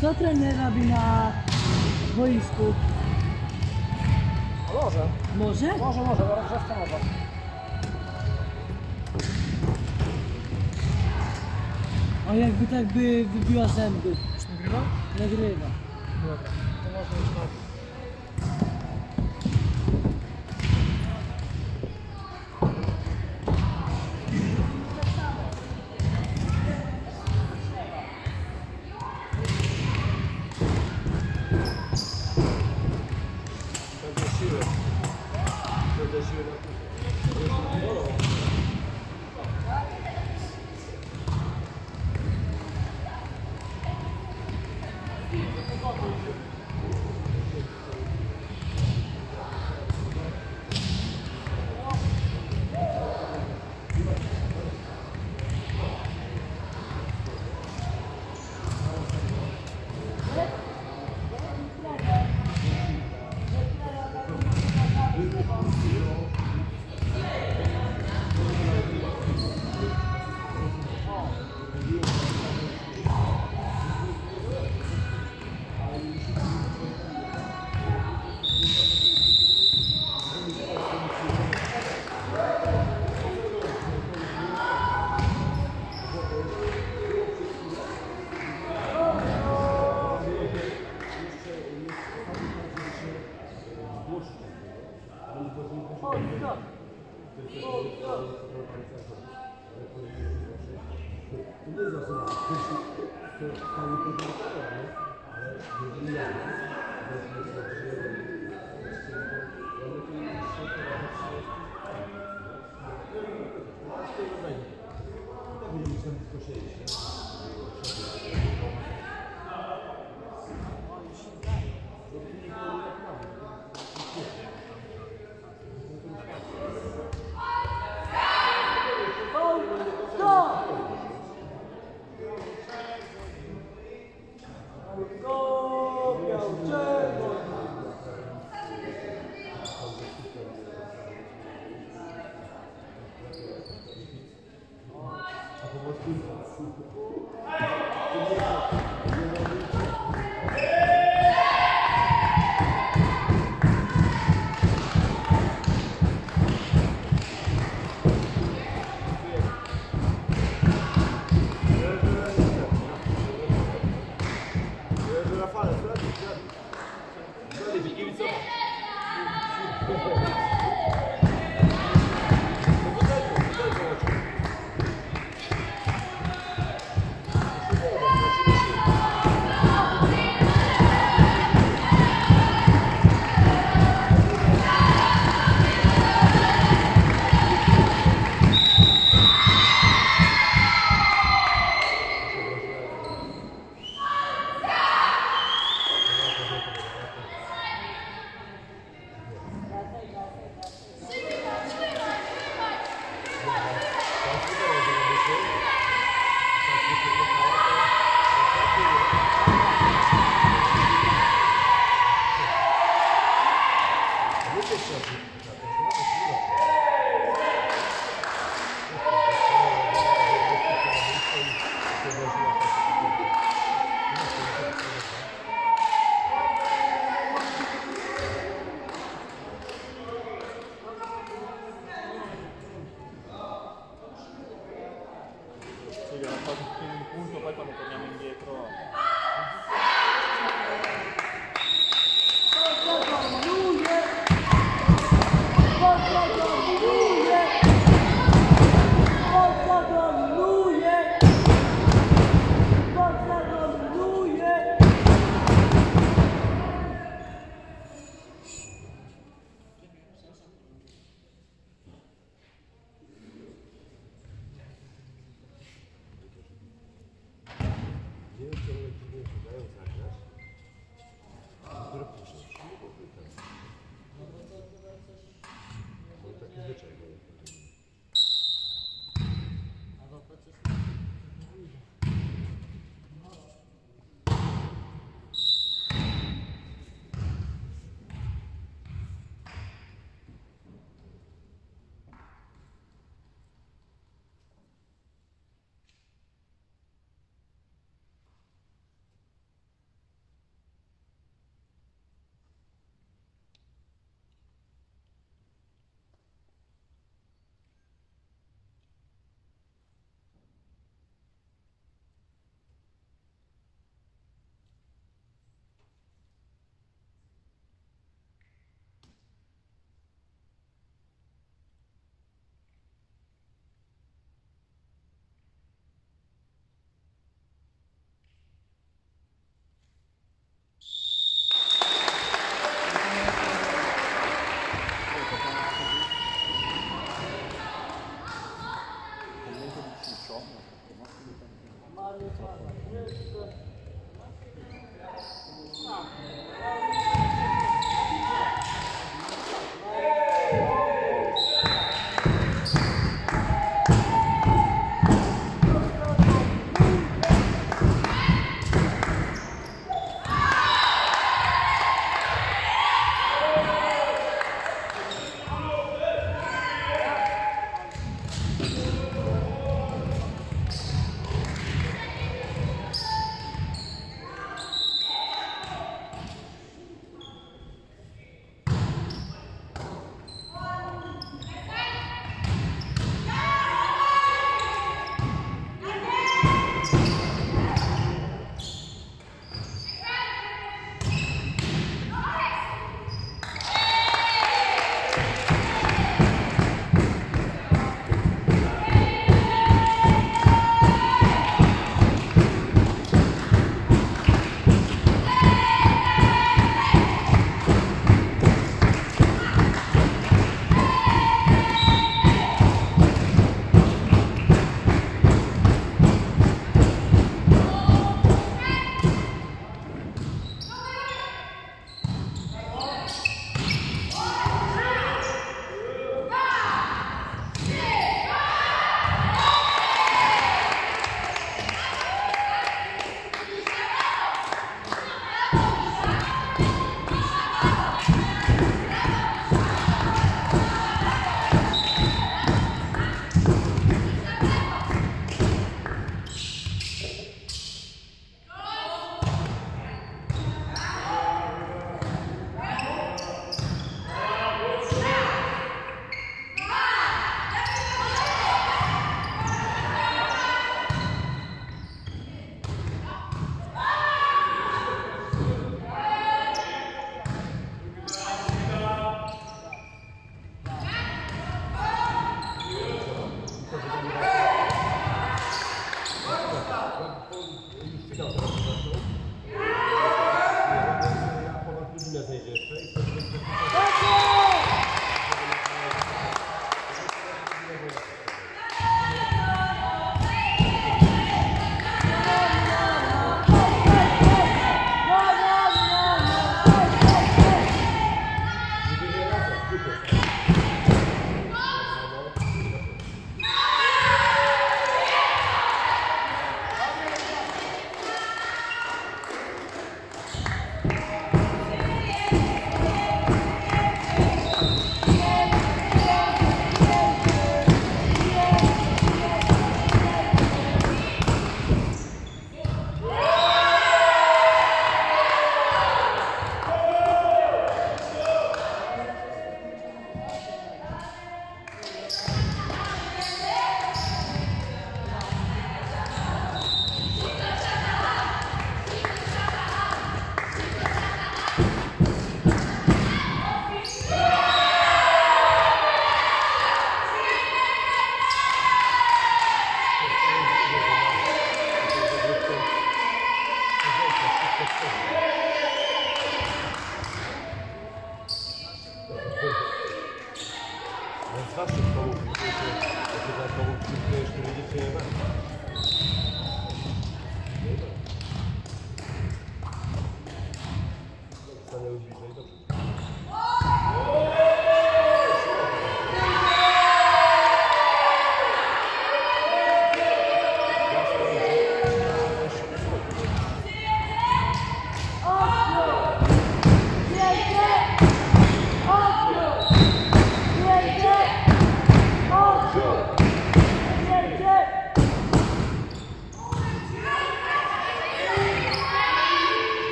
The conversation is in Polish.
Co trener robi na boisku? Może, Może? może, może, na rozgrzewce może. O jakby tak by wybiła zęby. Już nagrywa? Nagrywa. Dobra, to można tak. już na...